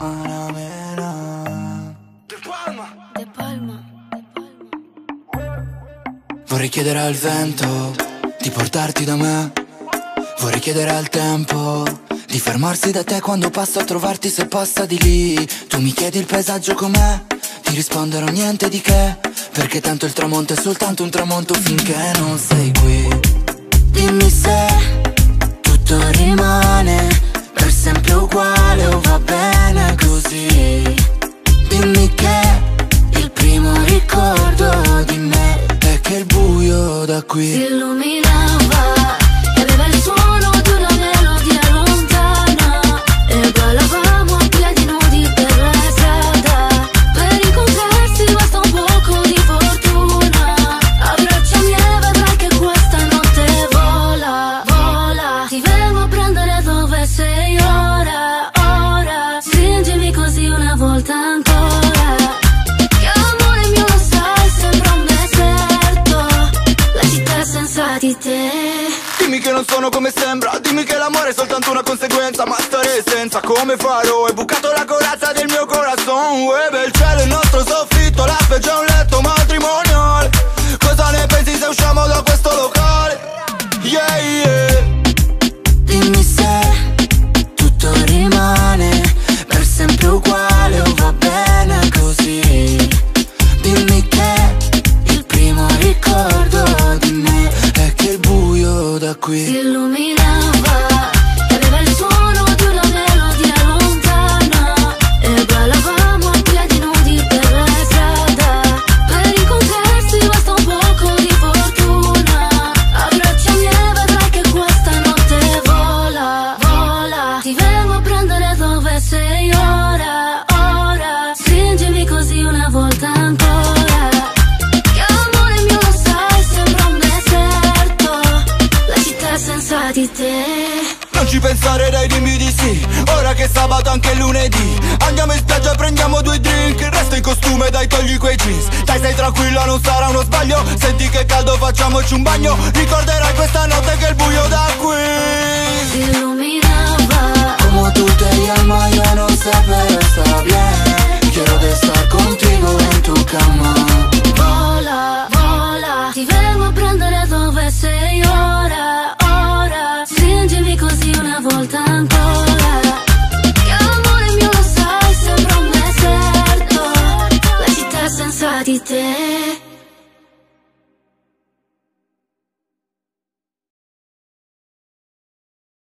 Anamena De Palma. De Palma. Vorrei chiedere al vento di portarti da me. Vorrei chiedere al tempo di fermarsi da te quando passo a trovarti se passa di lì. Tu mi chiedi il paesaggio com'è Ti risponderò niente di che. Perché tanto il tramonto è soltanto un tramonto finché non sei qui. Dimmi se tutto rimane da Si qui illuminava e aveva il suono di una melodia lontana e ballavamo a piedi nudi per la strada. Per incontrarsi basta un poco di fortuna. Abbracciami e vedrai che questa notte vola, vola. Ti vengo prendere dove sei ora, ora. Stringimi così una volta ancora. Dimmi che non sono come sembra Dimmi che l'amore è soltanto una conseguenza Ma stare senza come farò. Hai bucato la corazza del mio corazon Uè, il cielo buio da Si qui. Illuminava e aveva il suono di una melodia lontana E ballavamo a piedi nudi per la strada. Per incontrarsi basta un poco di fortuna. Abbracciami e vedrai che questa notte vola, vola. Ti vengo a prendere dove sei ora, ora. Stringimi così una volta dimmi di sì. Ora che è sabato anche lunedì. Andiamo in spiaggia prendiamo due drink. Resto in costume dai togli quei jeans. Dai stai tranquilla non sarà uno sbaglio. Senti che caldo facciamoci un bagno. Ricorderai questa notte che il buio da qui dove